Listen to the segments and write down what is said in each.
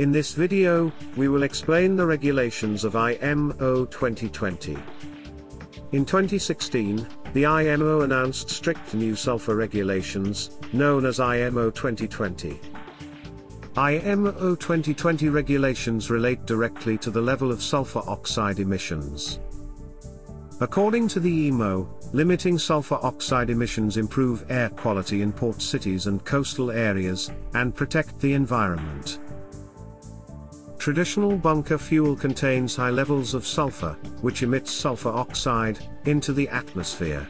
In this video, we will explain the regulations of IMO 2020. In 2016, the IMO announced strict new sulfur regulations, known as IMO 2020. IMO 2020 regulations relate directly to the level of sulfur oxide emissions. According to the IMO, limiting sulfur oxide emissions improve air quality in port cities and coastal areas, and protect the environment. Traditional bunker fuel contains high levels of sulfur, which emits sulfur oxide, into the atmosphere.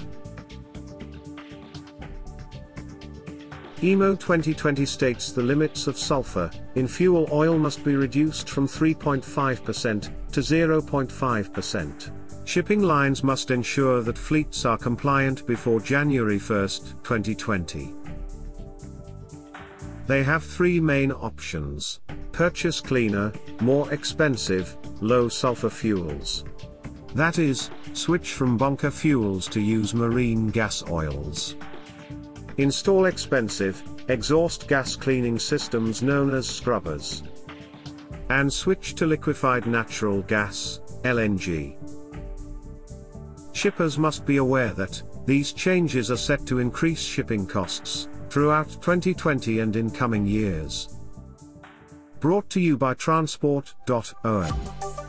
IMO 2020 states the limits of sulfur in fuel oil must be reduced from 3.5% to 0.5%. Shipping lines must ensure that fleets are compliant before January 1, 2020. They have three main options. Purchase cleaner, more expensive, low sulfur fuels. That is, switch from bunker fuels to use marine gas oils. Install expensive, exhaust gas cleaning systems known as scrubbers. And switch to liquefied natural gas, LNG. Shippers must be aware that, these changes are set to increase shipping costs, throughout 2020 and in coming years. Brought to you by Transport.om.